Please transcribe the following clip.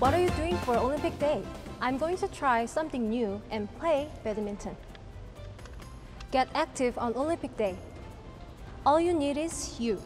What are you doing for Olympic Day? I'm going to try something new and play badminton. Get active on Olympic Day. All you need is you.